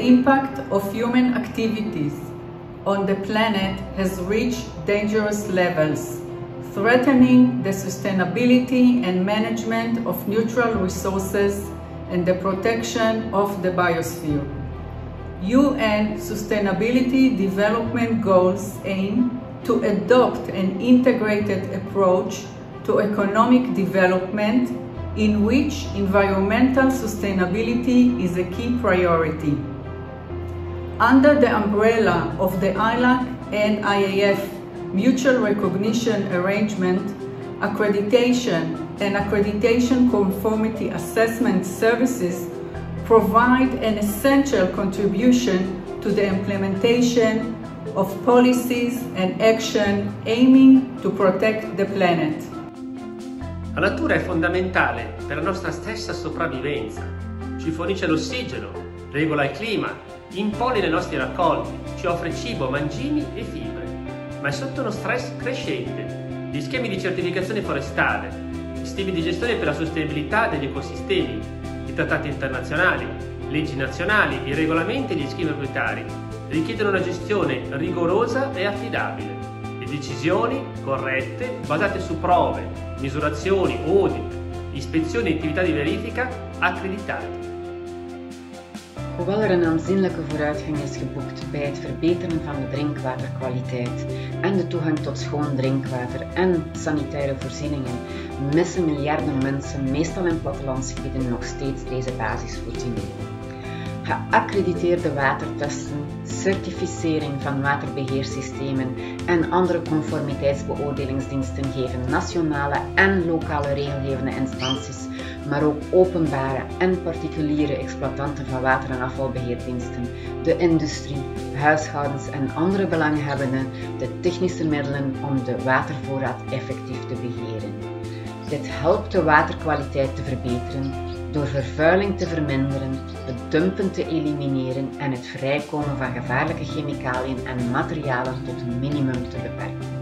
impact of human activities on the planet has reached dangerous levels, threatening the sustainability and management of natural resources and the protection of the biosphere. UN Sustainability Development Goals aim to adopt an integrated approach to economic development in which environmental sustainability is a key priority. Under the umbrella of the ILAC and IAF mutual recognition arrangement, accreditation and accreditation conformity assessment services provide an essential contribution to the implementation of policies and action aiming to protect the planet. La natura è fondamentale per la nostra stessa sopravvivenza. Ci fornisce l'ossigeno, regola il clima, impollina i nostri raccolti, ci offre cibo, mangimi e fibre. Ma è sotto uno stress crescente. Gli schemi di certificazione forestale, gli schemi di gestione per la sostenibilità degli ecosistemi, i trattati internazionali, leggi nazionali, i regolamenti e gli schemi proprietari richiedono una gestione rigorosa e affidabile e decisioni corrette basate su prove, misurazioni, audit, ispezioni e attività di verifica accreditate. Hoewel er een aanzienlijke vooruitgang is geboekt bij het verbeteren van de drinkwaterkwaliteit en de toegang tot schoon drinkwater en sanitaire voorzieningen, missen miljarden mensen, meestal in plattelandsgebieden, nog steeds deze basisvoorzieningen. Geaccrediteerde watertesten, certificering van waterbeheersystemen en andere conformiteitsbeoordelingsdiensten geven nationale en lokale regelgevende instanties, maar ook openbare en particuliere exploitanten van water- en afvalbeheerdiensten, de industrie, huishoudens en andere belanghebbenden de technische middelen om de watervoorraad effectief te beheren. Dit helpt de waterkwaliteit te verbeteren door vervuiling te verminderen, het dumpen te elimineren en het vrijkomen van gevaarlijke chemicaliën en materialen tot een minimum te beperken.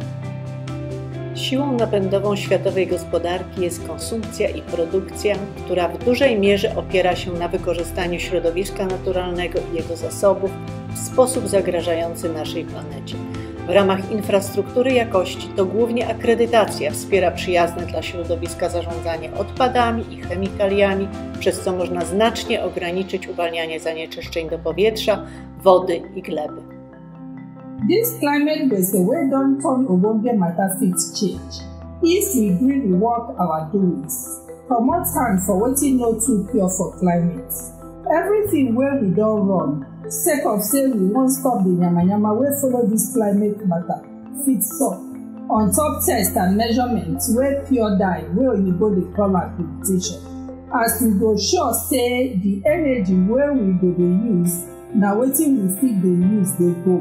Siłą napędową światowej gospodarki jest konsumpcja i produkcja, która w dużej mierze opiera się na wykorzystaniu środowiska naturalnego i jego zasobów w sposób zagrażający naszej planecie. W ramach infrastruktury jakości to głównie akredytacja wspiera przyjazne dla środowiska zarządzanie odpadami i chemikaliami, przez co można znacznie ograniczyć uwalnianie zanieczyszczeń do powietrza, wody i gleby. This climate based way don turn ogbonge matter fit change. If we gree rework our doings. Comot hand for wetin no too pure for climate. Everything wey we don run sake of say we wan stop the yamayama wey follow dis climate matter fit stop on top test and measurement wey pure die wey oyibo dey call accreditation as we go sure say the energy wey we go dey use na wetin we fit dey use dey go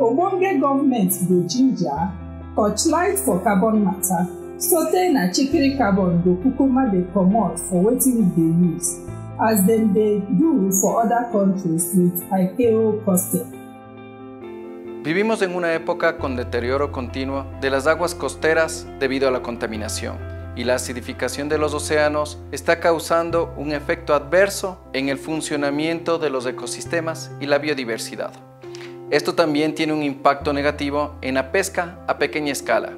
ogbonge government go ginger touchlight for carbon matter sotey na chikiri carbon go kukuma dey comot for wetin we dey use as dem dey do for other countries with ICAO costing. Vivimos en una época con deterioro continuo de las aguas costeras debido a la contaminación y la acidificación de los océanos está causando un efecto adverso en el funcionamiento de los ecosistemas y la biodiversidad. Esto también tiene un impacto negativo en la pesca a pequeña escala.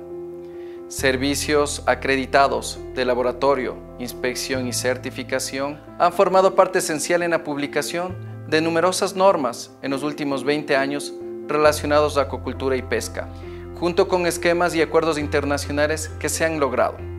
Servicios acreditados de laboratorio, inspección y certificación han formado parte esencial en la publicación de numerosas normas en los últimos 20 años relacionados a acuacultura y pesca, junto con esquemas y acuerdos internacionales que se han logrado.